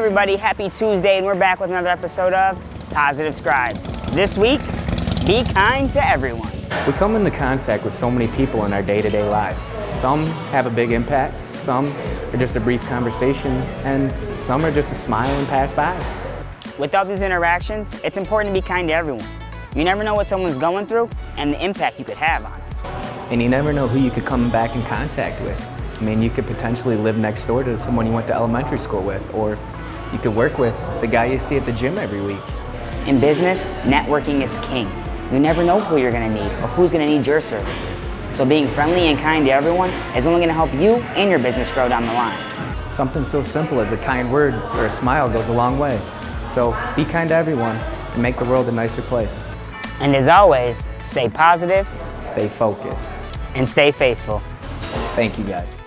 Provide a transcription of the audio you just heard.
everybody, happy Tuesday, and we're back with another episode of Positive Scribes. This week, be kind to everyone. We come into contact with so many people in our day-to-day lives. Some have a big impact, some are just a brief conversation, and some are just a smile and pass by. Without these interactions, it's important to be kind to everyone. You never know what someone's going through and the impact you could have on it. And you never know who you could come back in contact with. I mean, you could potentially live next door to someone you went to elementary school with, or you could work with the guy you see at the gym every week. In business, networking is king. You never know who you're gonna need or who's gonna need your services. So being friendly and kind to everyone is only gonna help you and your business grow down the line. Something so simple as a kind word or a smile goes a long way. So be kind to everyone and make the world a nicer place. And as always, stay positive Stay focused. and stay faithful. Thank you guys.